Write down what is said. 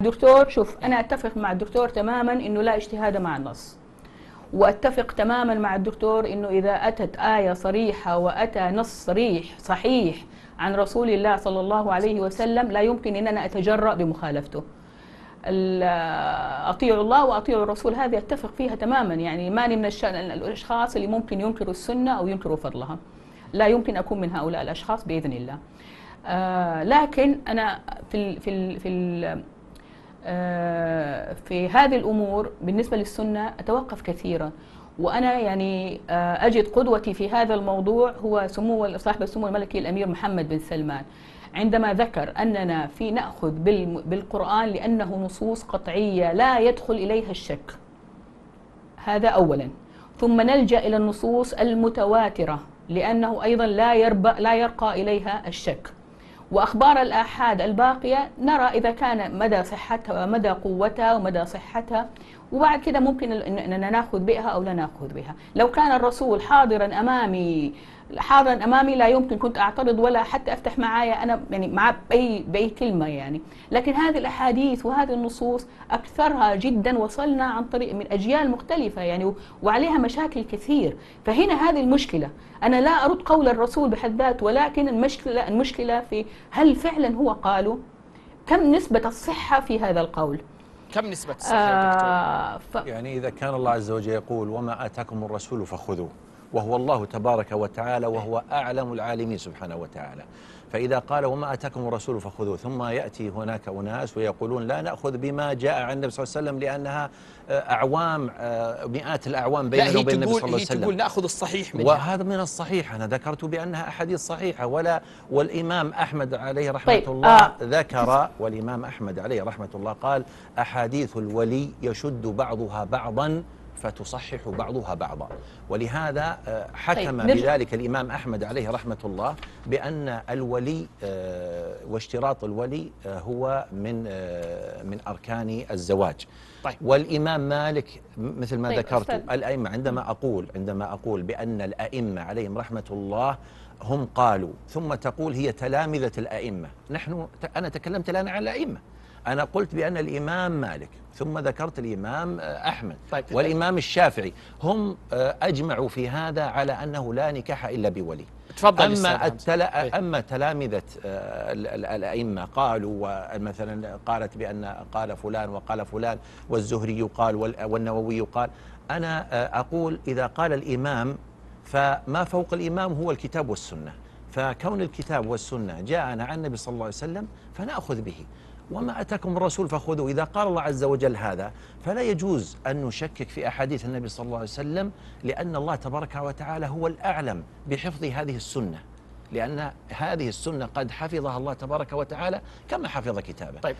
دكتور شوف أنا أتفق مع الدكتور تماما إنه لا اجتهاد مع النص وأتفق تماما مع الدكتور إنه إذا أتت آية صريحة وأتى نص صريح صحيح عن رسول الله صلى الله عليه وسلم لا يمكن إن أنا أتجرأ بمخالفته. ال- اطيعوا الله واطيعوا الرسول هذه أتفق فيها تماما يعني ماني من الأشخاص اللي ممكن ينكروا السنة أو ينكروا فضلها. لا يمكن أكون من هؤلاء الأشخاص بإذن الله. آه لكن أنا في ال في ال في ال في هذه الأمور بالنسبة للسنة أتوقف كثيرا. وأنا يعني آه، أجد قدوتي في هذا الموضوع هو سمو صاحب السمو الملكي الأمير محمد بن سلمان. عندما ذكر أننا في نأخذ بالم- بالقرآن لأنه نصوص قطعية لا يدخل إليها الشك. هذا اولا. ثم نلجأ إلى النصوص المتواترة لأنه أيضا لا يربى لا يرقى إليها الشك. وأخبار الآحاد الباقية نرى إذا كان مدى صحتها ومدى قوتها ومدى صحتها. وبعد كده ممكن إننا ناخذ بها أو لا ناخذ بها. لو كان الرسول حاضرا أمامي حاضرا أمامي لا يمكن كنت أعترض ولا حتى أفتح معايا أنا يعني مع بأي بأي كلمة يعني. لكن هذه الأحاديث وهذه النصوص أكثرها جدا وصلنا عن طريق من أجيال مختلفة يعني و- وعليها مشاكل كثير. فهنا هذه المشكلة. أنا لا أرد قول الرسول بحد ذاته ولكن المشكلة المشكلة في هل فعلا هو قاله؟ كم نسبة الصحة في هذا القول؟ كم نسبة الصحة يا دكتور؟ آه ف... يعني إذا كان الله عز وجل يقول وما آتاكم الرسول فخذوه. وهو الله تبارك وتعالى وهو أعلم العالمين سبحانه وتعالى. فإذا قال وما آتاكم الرسول فخذوه ثم يأتي هناك أناس ويقولون لا نأخذ بما جاء عن النبي صلى الله عليه وسلم لأنها آه، أعوام آه، مئات الأعوام بيننا وبين النبي صلى الله عليه وسلم تقول نأخذ الصحيح منها. وهذا من الصحيح. أنا ذكرت بأنها أحاديث صحيحة ولا والإمام أحمد عليه رحمة طيب، الله آه. ذكر والإمام أحمد عليه رحمة الله قال أحاديث الولي يشد بعضها بعضا فتصحح بعضها بعضا. ولهذا آه، حكم طيب، بذلك الإمام أحمد عليه رحمة الله بأن الولي آه، واشتراط الولي آه، هو من من أركان الزواج. طيب. والإمام مالك مثل ما طيب، ذكرت. الأئمة عندما أقول عندما أقول بأن الأئمة عليهم رحمة الله هم قالوا ثم تقول هي تلامذة الأئمة. نحن أنا تكلمت الآن عن الأئمة. أنا قلت بأن الإمام مالك ثم ذكرت الإمام آه، أحمد طيب. والإمام الشافعي هم آه، أجمعوا في هذا على أنه لا نكاح إلا بولي تفضل أما حمزة. التلا... إيه. أما تلامذة آه، ال- ال- الأئمة قالوا مثلا قالت بأن قال فلان وقال فلان والزهري قال وال- والنووي قال أنا آه، أقول إذا قال الإمام فما فوق الإمام هو الكتاب والسنة فكون الكتاب والسنة جاءنا عن النبي صلى الله عليه وسلم فنأخذ به وما أتاكم الرسول فخذوه. إذا قال الله عز وجل هذا فلا يجوز أن نشكك في أحاديث النبي صلى الله عليه وسلم لأن الله تبارك وتعالى هو الأعلم بحفظ هذه السنة. لأن هذه السنة قد حفظها الله تبارك وتعالى كما حفظ كتابه. طيب